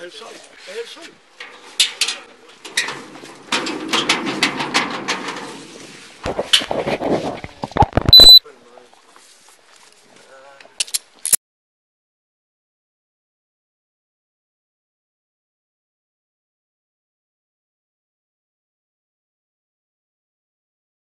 Ersel. Ersel.